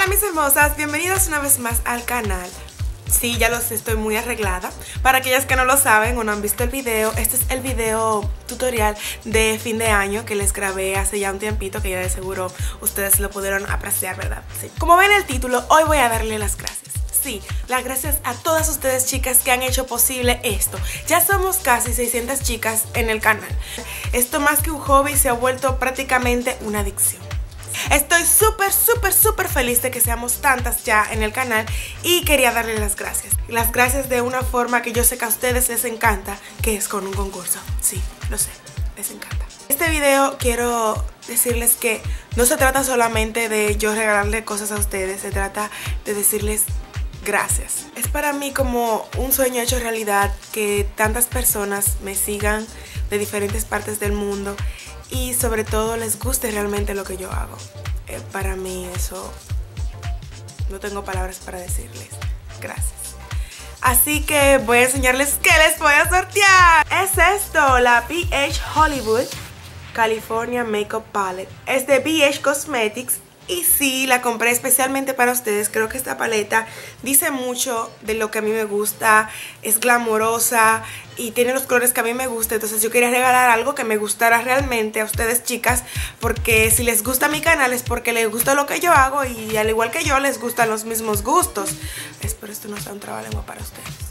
Hola mis hermosas, bienvenidas una vez más al canal. Sí, ya los estoy muy arreglada. Para aquellas que no lo saben o no han visto el video Este es el video tutorial de fin de año Que les grabé hace ya un tiempito Que ya de seguro ustedes lo pudieron apreciar, ¿verdad? Sí. Como ven el título, hoy voy a darle las gracias. Sí, las gracias a todas ustedes chicas que han hecho posible esto. Ya somos casi 600 chicas en el canal. Esto más que un hobby se ha vuelto prácticamente una adicción Estoy súper, súper, súper feliz de que seamos tantas ya en el canal y quería darle las gracias. Las gracias de una forma que yo sé que a ustedes les encanta, que es con un concurso. Sí, lo sé, les encanta. Este video quiero decirles que no se trata solamente de yo regalarle cosas a ustedes, se trata de decirles gracias. Es para mí como un sueño hecho realidad que tantas personas me sigan de diferentes partes del mundo y sobre todo les guste realmente lo que yo hago. Eh, para mí eso no tengo palabras para decirles. Gracias. Así que voy a enseñarles qué les voy a sortear. Es esto, la BH Hollywood California Makeup Palette. Es de BH Cosmetics y sí, la compré especialmente para ustedes. Creo que esta paleta dice mucho de lo que a mí me gusta. Es glamorosa y tiene los colores que a mí me gustan. Entonces yo quería regalar algo que me gustara realmente a ustedes chicas. Porque si les gusta mi canal es porque les gusta lo que yo hago. Y al igual que yo les gustan los mismos gustos. Espero esto no sea un trabalengua para ustedes.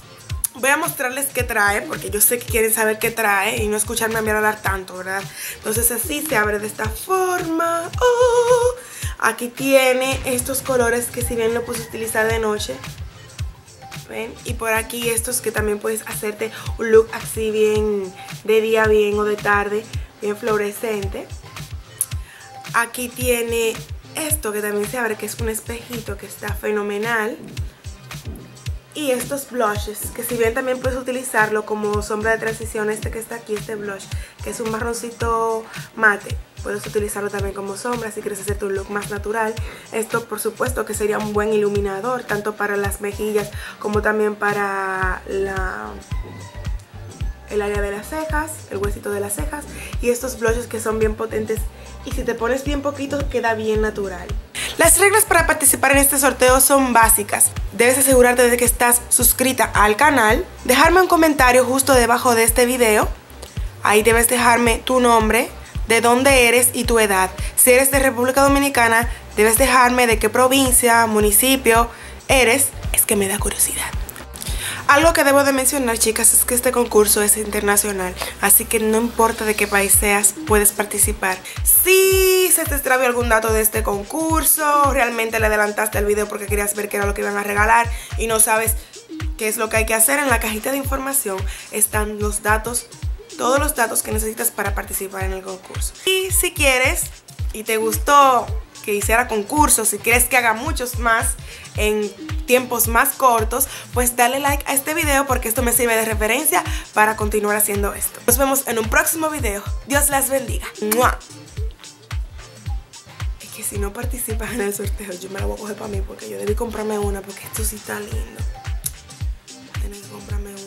Voy a mostrarles qué trae, porque yo sé que quieren saber qué trae y no escucharme a mí hablar tanto, ¿verdad? Entonces así se abre de esta forma. ¡Oh! Aquí tiene estos colores que si bien lo puse a utilizar de noche. ¿Ven? Y por aquí estos que también puedes hacerte un look así bien de día bien o de tarde, bien fluorescente. Aquí tiene esto que también se abre, que es un espejito que está fenomenal. Y estos blushes, que si bien también puedes utilizarlo como sombra de transición, este que está aquí, este blush, que es un marroncito mate Puedes utilizarlo también como sombra si quieres hacerte un look más natural. Esto por supuesto que sería un buen iluminador, tanto para las mejillas como también para la el área de las cejas, el huesito de las cejas y estos blushes que son bien potentes y si te pones bien poquito queda bien natural. Las reglas para participar en este sorteo son básicas. Debes asegurarte de que estás suscrita al canal, dejarme un comentario justo debajo de este video. Ahí debes dejarme tu nombre, de dónde eres y tu edad. Si eres de República Dominicana, debes dejarme de qué provincia, municipio eres. Es que me da curiosidad. Algo que debo de mencionar, chicas, es que este concurso es internacional, así que no importa de qué país seas, puedes participar. Si se te extravió algún dato de este concurso, realmente le adelantaste el video porque querías ver qué era lo que iban a regalar y no sabes qué es lo que hay que hacer, en la cajita de información están los datos todos los datos que necesitas para participar en el concurso. Y si quieres y te gustó que hiciera concursos, si quieres que haga muchos más en tiempos más cortos, pues dale like a este video porque esto me sirve de referencia para continuar haciendo esto. Nos vemos en un próximo video. Dios las bendiga. Es que si no participas en el sorteo, yo me la voy a coger para mí porque yo debí comprarme una porque esto sí está lindo. Voy que comprarme